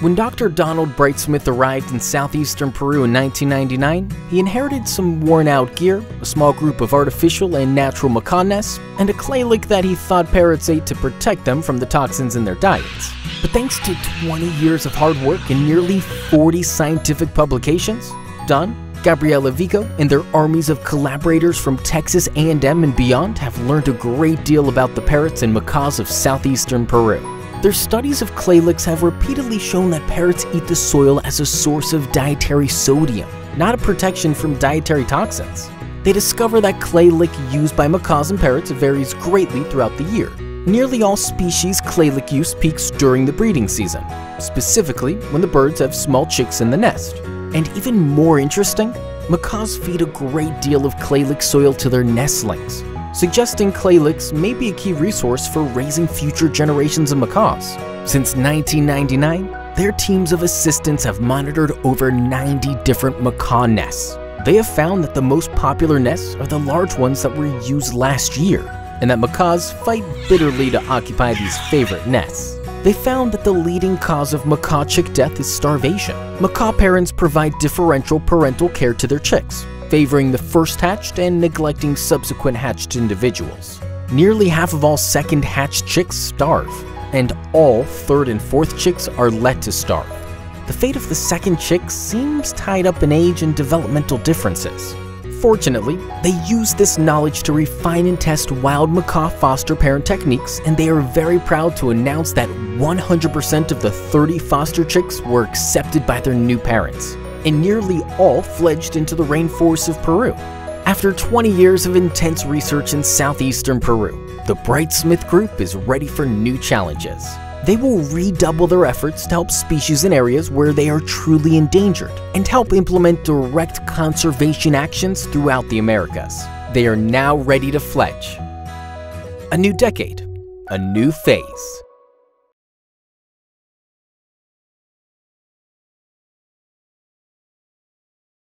When Dr. Donald Brightsmith arrived in southeastern Peru in 1999, he inherited some worn-out gear, a small group of artificial and natural macaw nests, and a clay lick that he thought parrots ate to protect them from the toxins in their diets. But thanks to 20 years of hard work and nearly 40 scientific publications, Don, Gabriela Vigo, and their armies of collaborators from Texas A&M and beyond have learned a great deal about the parrots and macaws of southeastern Peru. Their studies of clay licks have repeatedly shown that parrots eat the soil as a source of dietary sodium, not a protection from dietary toxins. They discover that clay lick used by macaws and parrots varies greatly throughout the year. Nearly all species clay lick use peaks during the breeding season, specifically when the birds have small chicks in the nest. And even more interesting, macaws feed a great deal of clay lick soil to their nestlings, suggesting clay licks may be a key resource for raising future generations of macaws. Since 1999, their teams of assistants have monitored over 90 different macaw nests. They have found that the most popular nests are the large ones that were used last year, and that macaws fight bitterly to occupy these favorite nests. They found that the leading cause of macaw chick death is starvation. Macaw parents provide differential parental care to their chicks, favoring the first hatched and neglecting subsequent hatched individuals. Nearly half of all second hatched chicks starve, and all third and fourth chicks are let to starve. The fate of the second chick seems tied up in age and developmental differences. Fortunately, they use this knowledge to refine and test wild macaw foster parent techniques, and they are very proud to announce that 100% of the 30 foster chicks were accepted by their new parents and nearly all fledged into the rainforests of Peru. After 20 years of intense research in southeastern Peru, the Brightsmith Group is ready for new challenges. They will redouble their efforts to help species in areas where they are truly endangered and help implement direct conservation actions throughout the Americas. They are now ready to fledge. A new decade, a new phase.